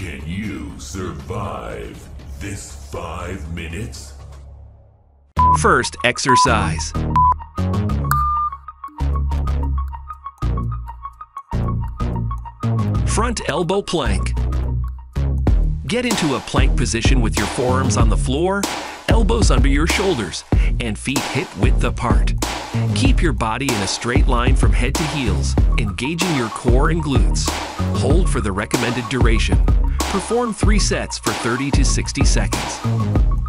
Can you survive this five minutes? First, exercise. Front elbow plank. Get into a plank position with your forearms on the floor, elbows under your shoulders, and feet hip width apart. Keep your body in a straight line from head to heels, engaging your core and glutes. Hold for the recommended duration. Perform three sets for 30 to 60 seconds.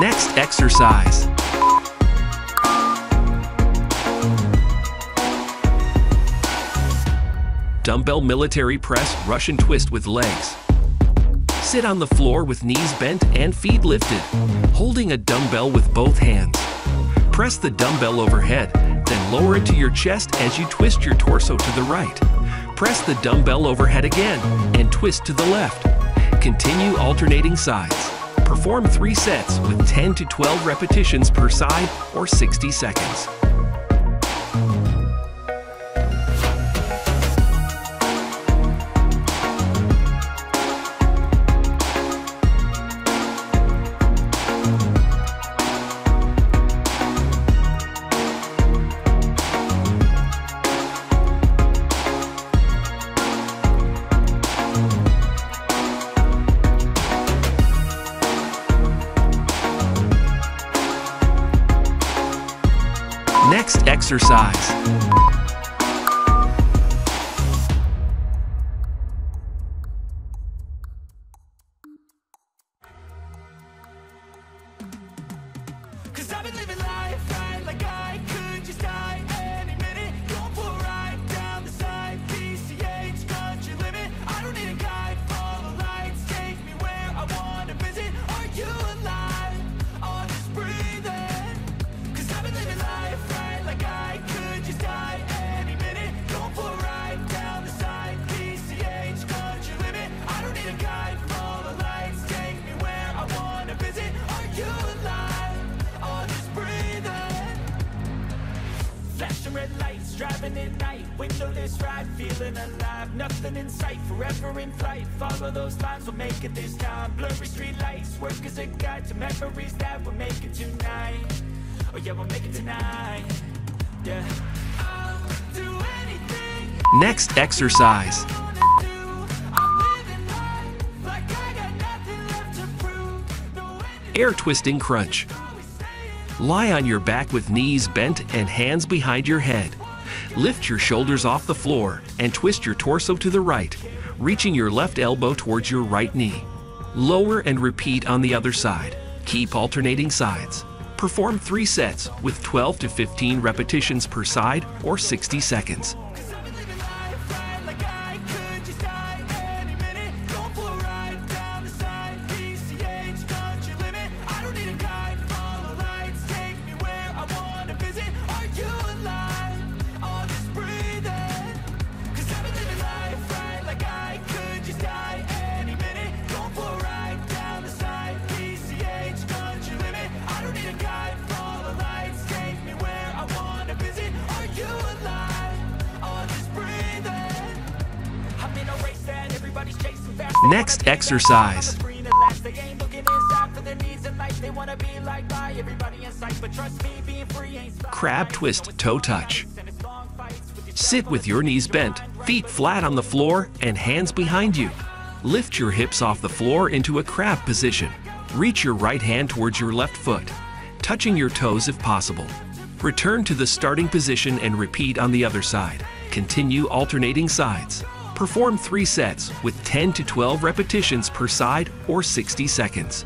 Next exercise. Dumbbell military press Russian twist with legs. Sit on the floor with knees bent and feet lifted, holding a dumbbell with both hands. Press the dumbbell overhead, then lower it to your chest as you twist your torso to the right. Press the dumbbell overhead again and twist to the left. Continue alternating sides. Perform three sets with 10 to 12 repetitions per side or 60 seconds. Next exercise. Driving at night. Windowless ride, feeling alive. Nothing in sight, forever in flight. Follow those lines, we'll make it this time. Blurry street lights, work as a guide To memories that we're making tonight. Oh yeah, we'll make it tonight. Yeah. I'll do anything Next exercise. I wanna do. I'm living life like I got nothing left to prove. No ending, Air twisting crunch. Lie on your back with knees bent and hands behind your head. Lift your shoulders off the floor and twist your torso to the right, reaching your left elbow towards your right knee. Lower and repeat on the other side. Keep alternating sides. Perform three sets with 12 to 15 repetitions per side or 60 seconds. Ain't exercise. Crab twist toe touch. Sit with your knees bent, feet flat on the floor, and hands behind you. Lift your hips off the floor into a crab position. Reach your right hand towards your left foot, touching your toes if possible. Return to the starting position and repeat on the other side. Continue alternating sides. Perform three sets with 10 to 12 repetitions per side or 60 seconds.